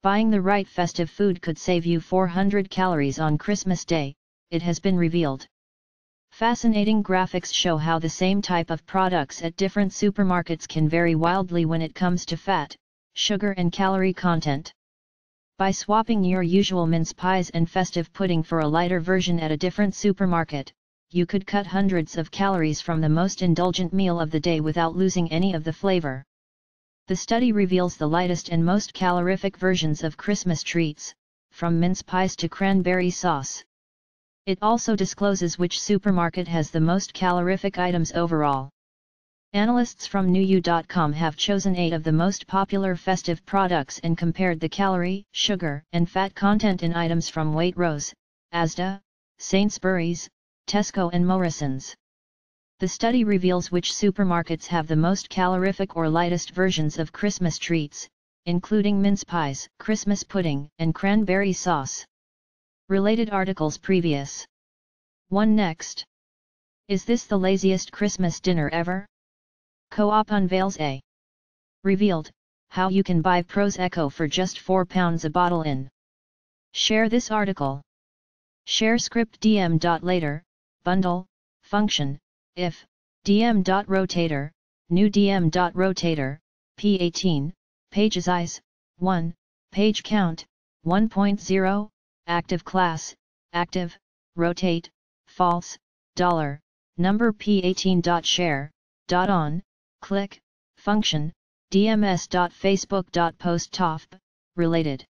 Buying the right festive food could save you 400 calories on Christmas Day, it has been revealed. Fascinating graphics show how the same type of products at different supermarkets can vary wildly when it comes to fat, sugar and calorie content. By swapping your usual mince pies and festive pudding for a lighter version at a different supermarket, you could cut hundreds of calories from the most indulgent meal of the day without losing any of the flavor. The study reveals the lightest and most calorific versions of Christmas treats, from mince pies to cranberry sauce. It also discloses which supermarket has the most calorific items overall. Analysts from NewU.com have chosen eight of the most popular festive products and compared the calorie, sugar, and fat content in items from Waitrose, Asda, Sainsbury's, Tesco and Morrisons. The study reveals which supermarkets have the most calorific or lightest versions of Christmas treats, including mince pies, Christmas pudding, and cranberry sauce. Related articles previous. 1 next. Is this the laziest Christmas dinner ever? Co-op unveils a revealed how you can buy Prosecco for just 4 pounds a bottle in. Share this article. Share script dm. Later, bundle, function, if, dm.rotator, new dm.rotator, p18, page size, 1, page count, 1.0, active class, active, rotate, false, dollar, number p18.share, dot on, click, function, dms.facebook.post top, related.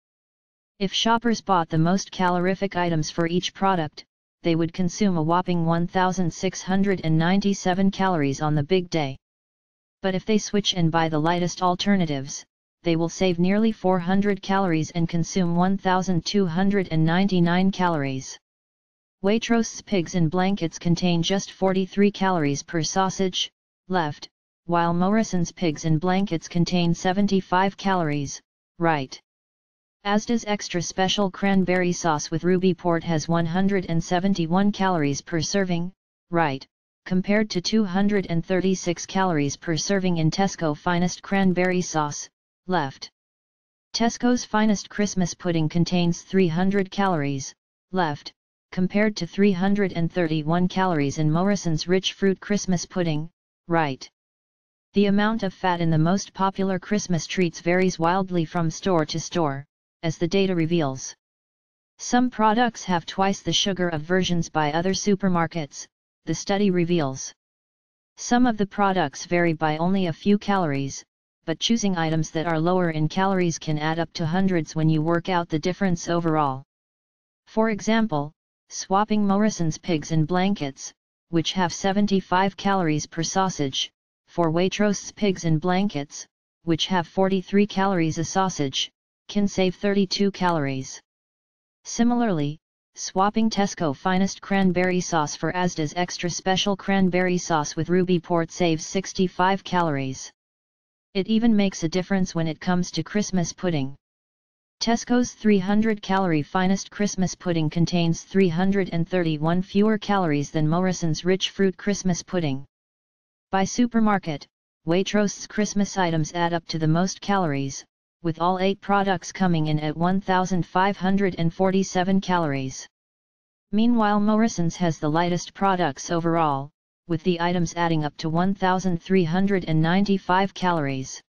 If shoppers bought the most calorific items for each product, they would consume a whopping 1,697 calories on the big day. But if they switch and buy the lightest alternatives, they will save nearly 400 calories and consume 1,299 calories. Waitrose's pigs in blankets contain just 43 calories per sausage, left, while Morrison's pigs in blankets contain 75 calories, right. Asda's extra special cranberry sauce with ruby port has 171 calories per serving, right, compared to 236 calories per serving in Tesco finest cranberry sauce, left. Tesco's finest Christmas pudding contains 300 calories, left, compared to 331 calories in Morrison's rich fruit Christmas pudding, right. The amount of fat in the most popular Christmas treats varies wildly from store to store, as the data reveals. Some products have twice the sugar of versions by other supermarkets, the study reveals. Some of the products vary by only a few calories, but choosing items that are lower in calories can add up to hundreds when you work out the difference overall. For example, swapping Morrison's pigs in blankets, which have 75 calories per sausage, for Waitrose's pigs in blankets, which have 43 calories a sausage, can save 32 calories. Similarly, swapping Tesco Finest Cranberry Sauce for Asda's Extra Special Cranberry Sauce with Ruby Port saves 65 calories. It even makes a difference when it comes to Christmas pudding. Tesco's 300-calorie Finest Christmas Pudding contains 331 fewer calories than Morrison's Rich Fruit Christmas Pudding. By supermarket, Waitrose's Christmas items add up to the most calories, with all 8 products coming in at 1,547 calories. Meanwhile Morrison's has the lightest products overall, with the items adding up to 1,395 calories.